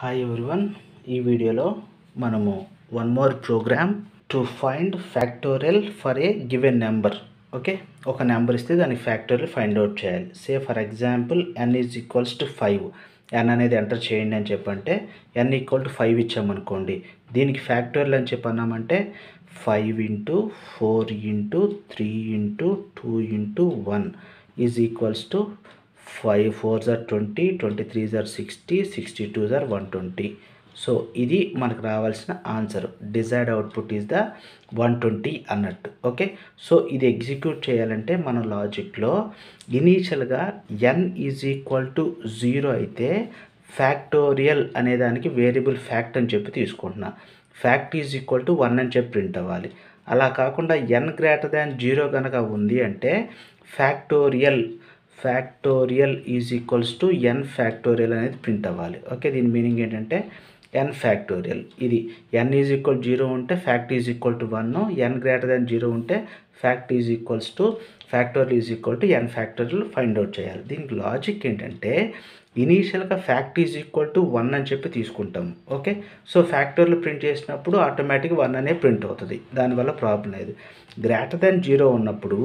Hi everyone ఈ వీడియోలో మనము one more program to find factorial for a given number okay ఒక number ఇస్తే దానికి ఫ్యాక్టోరియల్ ఫైండ్ అవుట్ చేయాలి. Say for example n is equals to five n అనేది enter చేయండి అని చెప్పంటే ఎన్ ఈక్వల్ టు ఫైవ్ ఇచ్చామనుకోండి దీనికి ఫ్యాక్టోరియల్ అని చెప్పి అన్నామంటే five into four into three into two into one is equals to five four are twenty twenty three are sixty sixty two are one twenty. So ఇది మనకు రావాల్సిన answer. Desired output is the one twenty అన్నట్టు. Okay? So ఇది execute చేయాలంటే మన లాజిక్లో ఇనీషియల్గా n is equal to zero అయితే ఫ్యాక్టోరియల్ అనే దానికి వేరియబుల్ ఫ్యాక్ట్ అని చెప్పి తీసుకుంటున్నా. Fact is equal to one అని చెప్పి ప్రింట్ అవ్వాలి. అలా కాకుండా ఎన్ గ్రేటర్ దాన్ జీరో కనుక ఉంది అంటే factorial factorial is equals to n factorial అనేది ప్రింట్ అవ్వాలి. ఓకే దీని మీనింగ్ ఏంటంటే ఎన్ ఫ్యాక్టోరియల్ ఇది ఎన్ ఈజ్ ఈక్వల్ జీరో ఉంటే fact is equal to one n greater than zero ఉంటే fact is equals to factorial is equal to n factorial find out చేయాలి. దీనికి logic ఏంటంటే ఇనీషియల్గా fact is equal to one అని చెప్పి తీసుకుంటాం. ఓకే సో ఫ్యాక్టోరియల్ ప్రింట్ చేసినప్పుడు automatic one అనే ప్రింట్ అవుతుంది. దానివల్ల ప్రాబ్లం లేదు. గ్రేటర్ దాన్ జీరో ఉన్నప్పుడు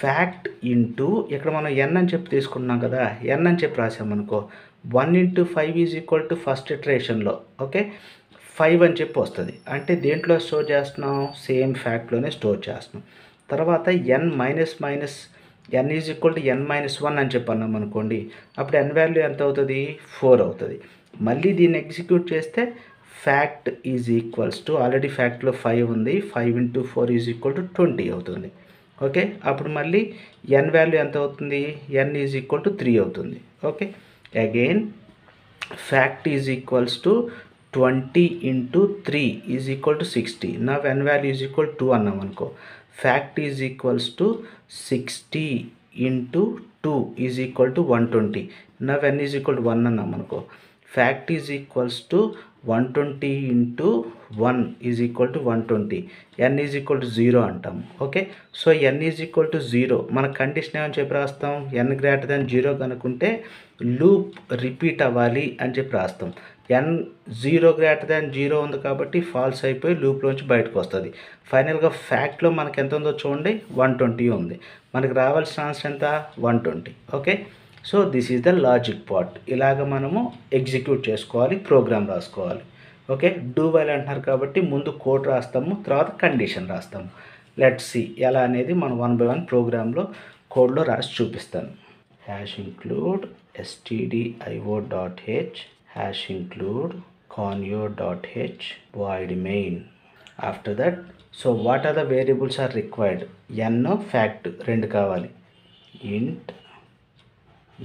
ఫ్యాక్ట్ ఇంటూ ఇక్కడ మనం ఎన్ అని చెప్పి తీసుకున్నాం కదా ఎన్ అని చెప్పి రాసామనుకో one into five is equal to first ఇటరేషన్లో okay? Five అని చెప్పి వస్తుంది. అంటే దేంట్లో స్టోర్ చేస్తున్నాం? సేమ్ ఫ్యాక్ట్లోనే స్టోర్ చేస్తున్నాం. తర్వాత n minus minus n is equal to n minus one అని చెప్పి అన్నాం అనుకోండి అప్పుడు ఎన్ వాల్యూ ఎంత అవుతుంది? ఫోర్ అవుతుంది. మళ్ళీ దీన్ని ఎగ్జిక్యూట్ చేస్తే fact is equals to already ఫ్యాక్ట్లో five ఉంది five into four is equal to twenty అవుతుంది. ఓకే? అప్పుడు మళ్ళీ ఎన్ వాల్యూ ఎంత అవుతుంది? N is equal to three అవుతుంది. Okay? Again fact is equals to twenty into three is equal to sixty. నా n value is equal two అన్నాం అనుకో. Fact is equals to sixty into two is equal to one twenty. నా n is equal to one అన్నాం అనుకో. Fact is equals to one twenty into one is equal to one twenty n is equal to zero అంటాం. Okay so n is equal to zero మన condition ఏమని చెప్పి రాస్తాం? ఎన్ greater than zero కనుకుంటే loop repeat అవ్వాలి అని చెప్పి రాస్తాం. N zero greater than zero ఉంది కాబట్టి ఫాల్స్ అయిపోయి లూప్లోంచి బయటకు వస్తుంది. ఫైనల్గా ఫ్యాక్ట్లో మనకి ఎంత ఉందో చూడండి. వన్ ట్వంటీ ఉంది. మనకి రావాల్సిన ఆన్సర్ ఎంత? One twenty okay so this is the logic part. ఇలాగ మనము ఎగ్జిక్యూట్ చేసుకోవాలి ప్రోగ్రామ్ రాసుకోవాలి. ఓకే? డూ వైల్ అంటున్నారు కాబట్టి ముందు కోడ్ రాస్తాము తర్వాత కండిషన్ రాస్తాము. లెట్ సి ఎలా అనేది మనం వన్ బై వన్ ప్రోగ్రాంలో కోడ్లో రాసి చూపిస్తాను. Hash include STDIO dot h hash include conio dot h void main after that so what are the variables are required? N fact. రెండు కావాలి. Int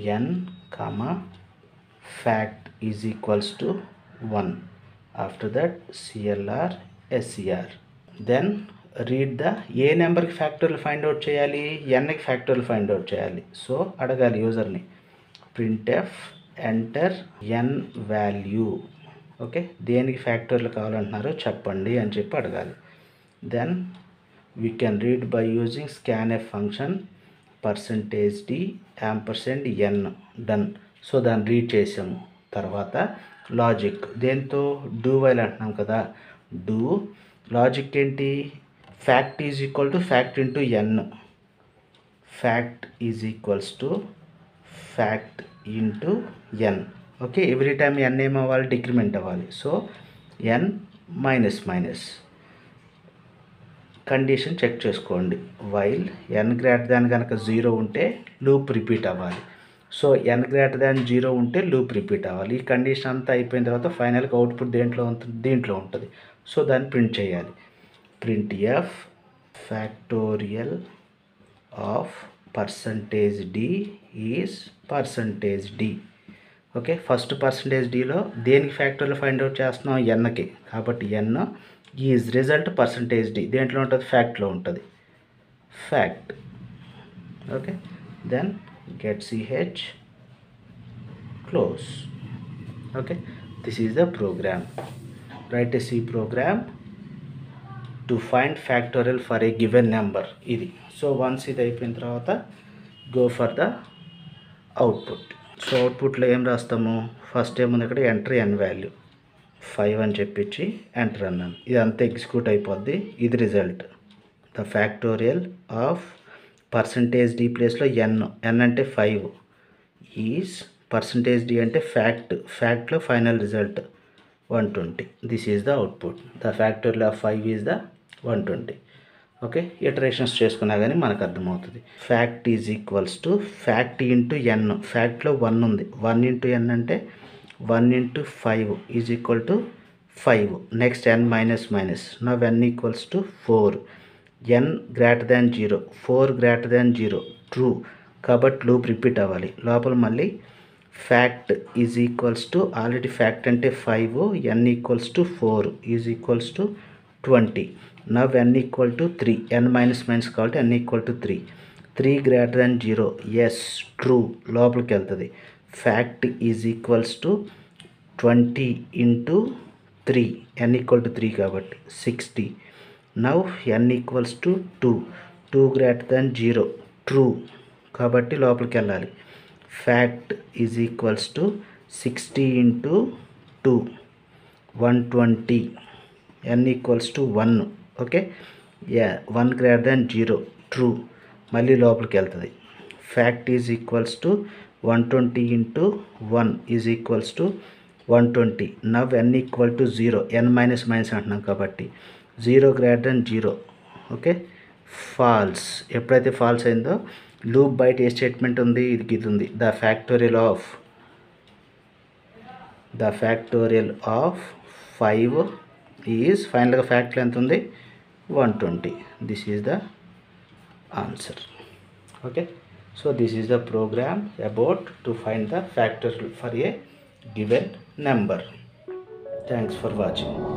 n comma fact is equals to one after that CLR SCR then read the a నెంబర్కి ఫ్యాక్టర్లు find out చేయాలి ఎన్కి ఫ్యాక్టర్లు find out చేయాలి. So అడగాలి యూజర్ని printf enter n value okay దేనికి ఫ్యాక్టర్లు కావాలంటున్నారో చెప్పండి అని చెప్పి అడగాలి. Then we can read by using scanf function percentage d ampersand n done so దాన్ని రీడ్ చేసాము. తర్వాత లాజిక్ దేంతో? డూ వైల్ అంటున్నాం కదా. డూ లాజిక్ ఏంటి? Fact is equal to fact into n fact is equals to fact into n okay every time n ఏమవ్వాలి? Decrement అవ్వాలి. So n minus minus condition check చేసుకోండి. While ఎన్ greater than కనుక zero ఉంటే loop repeat అవ్వాలి. So n greater than zero ఉంటే loop repeat అవ్వాలి. ఈ condition అంతా అయిపోయిన తర్వాత ఫైనల్గా అవుట్పుట్ దేంట్లో ఉంటుంది దీంట్లో ఉంటుంది. సో దాన్ని ప్రింట్ చేయాలి. Printf factorial of percentage d is percentage d okay? First percentage డిలో దేనికి ఫ్యాక్టర్లు ఫైండ్ అవుట్ చేస్తున్నాం? ఎన్కి కాబట్టి n is result percentage d దేంట్లో ఉంటుంది? ఫ్యాక్ట్లో ఉంటుంది. Fact okay? Then get CH close okay? This is the program write a C program to find factorial for a given number ఇది. సో వన్స్ ఇది అయిపోయిన తర్వాత go for the output so అవుట్పుట్లో ఏం రాస్తాము? ఫస్ట్ ఏముంది ఇక్కడ? ఎంటర్ ఎన్ value five అని చెప్పించి ఎంటర్ అన్నాను. ఇది అంతా ఎగ్జిక్యూట్ అయిపోద్ది. ఇది result the factorial of percentage d ప్లేస్లో ఎన్ ఎన్ అంటే ఫైవ్ ఈజ్ పర్సంటేజ్ డి అంటే fact ఫ్యాక్ట్లో final result one twenty this is the output the factorial of five is the one twenty okay? Iterations చేసుకున్నా కానీ మనకు అర్థమవుతుంది fact is equals to fact into n ఫ్యాక్ట్లో one ఉంది. One into ఎన్ అంటే one into five is equal to five next n minus minus now n equals to four n greater than zero four greater than zero true కాబట్టి loop repeat అవ్వాలి లోపల మళ్ళీ fact is equals to already fact అంటే five n equals to four is equals to twenty now n equal to three n minus minus కాబట్టి n equal to three three greater than zero yes true లోపలికి వెళ్తుంది. Fact is equals to twenty into three n equal to three కాబట్టి sixty now n equals to two two greater than zero true కాబట్టి లోపలికి వెళ్ళాలి. Fact is equals to sixty into two one twenty n equals to one okay? Ya one greater than zero true మళ్ళీ లోపలికి వెళ్తుంది. Fact is equals to one twenty into one is equals to one twenty now n equal to zero n minus minus అంటున్నాం కాబట్టి. Zero greater than zero okay? False ఎప్పుడైతే false అయిందో loop బయట ఏ statement ఉంది ఇది ఇది ఉంది. The factorial of the factorial of five is ఫైనల్గా ఫ్యాక్టరీ ఎంత ఉంది? 120 this is the answer. Okay? So this is the program about to find the factor for a given number. Thanks for watching.